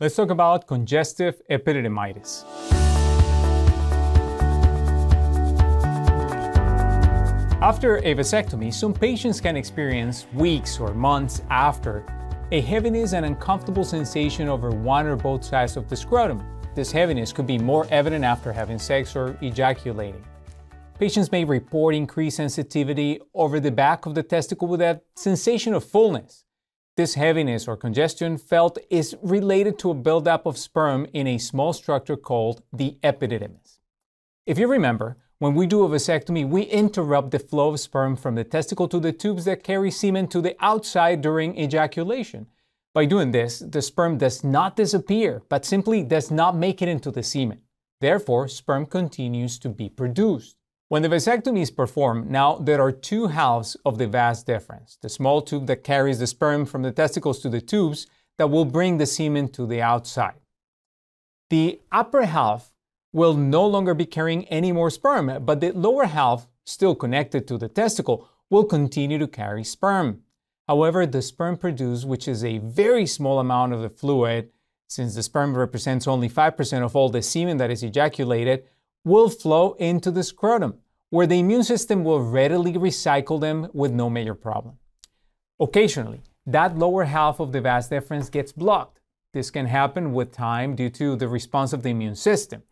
Let's talk about congestive epididymitis. After a vasectomy, some patients can experience weeks or months after a heaviness and uncomfortable sensation over one or both sides of the scrotum. This heaviness could be more evident after having sex or ejaculating. Patients may report increased sensitivity over the back of the testicle with a sensation of fullness. This heaviness or congestion felt is related to a buildup of sperm in a small structure called the epididymis. If you remember, when we do a vasectomy, we interrupt the flow of sperm from the testicle to the tubes that carry semen to the outside during ejaculation. By doing this, the sperm does not disappear, but simply does not make it into the semen. Therefore, sperm continues to be produced. When the vasectomy is performed, now there are two halves of the vas deferens the small tube that carries the sperm from the testicles to the tubes that will bring the semen to the outside. The upper half will no longer be carrying any more sperm, but the lower half, still connected to the testicle, will continue to carry sperm. However, the sperm produced, which is a very small amount of the fluid, since the sperm represents only 5% of all the semen that is ejaculated, will flow into the scrotum, where the immune system will readily recycle them with no major problem. Occasionally, that lower half of the vas deferens gets blocked. This can happen with time due to the response of the immune system.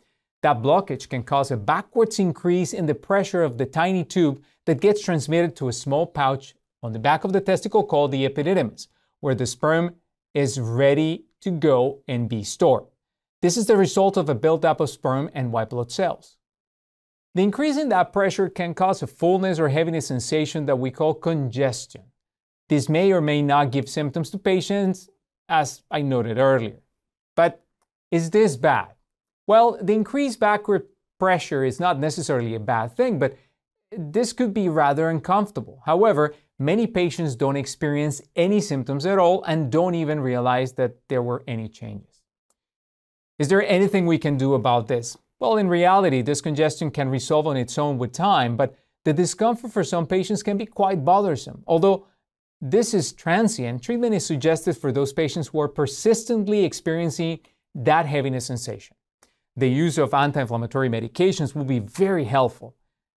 That blockage can cause a backwards increase in the pressure of the tiny tube that gets transmitted to a small pouch on the back of the testicle called the epididymis, where the sperm is ready to go and be stored. This is the result of a buildup of sperm and white blood cells. The increase in that pressure can cause a fullness or heaviness sensation that we call congestion. This may or may not give symptoms to patients, as I noted earlier. But is this bad? Well, the increased backward pressure is not necessarily a bad thing, but this could be rather uncomfortable. However, many patients don't experience any symptoms at all and don't even realize that there were any changes. Is there anything we can do about this? Well, in reality, this congestion can resolve on its own with time, but the discomfort for some patients can be quite bothersome. Although this is transient, treatment is suggested for those patients who are persistently experiencing that heaviness sensation. The use of anti-inflammatory medications will be very helpful.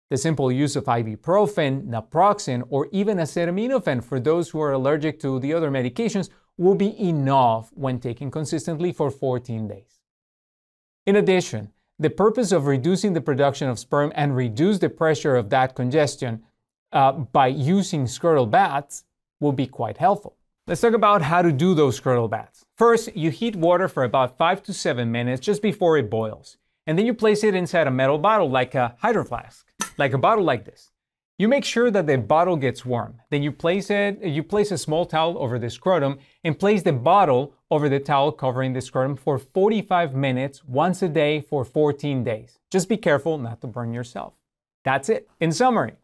The simple use of ibuprofen, naproxen, or even acetaminophen for those who are allergic to the other medications will be enough when taken consistently for 14 days. In addition, the purpose of reducing the production of sperm and reduce the pressure of that congestion uh, by using scrotal baths will be quite helpful. Let's talk about how to do those scrotal baths. First, you heat water for about 5 to 7 minutes just before it boils. And then you place it inside a metal bottle like a hydro flask, like a bottle like this. You make sure that the bottle gets warm. Then you place it, you place a small towel over the scrotum and place the bottle over the towel covering the scrotum for 45 minutes once a day for 14 days. Just be careful not to burn yourself. That's it. In summary,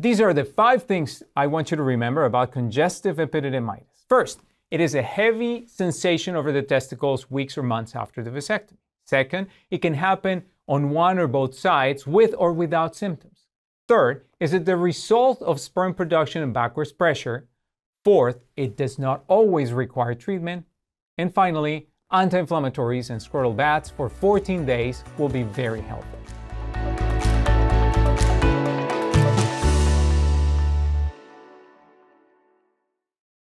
these are the five things I want you to remember about congestive epididymitis. First, it is a heavy sensation over the testicles weeks or months after the vasectomy. Second, it can happen on one or both sides with or without symptoms. Third, is it the result of sperm production and backwards pressure? Fourth, it does not always require treatment. And finally, anti-inflammatories and scrotal baths for 14 days will be very helpful.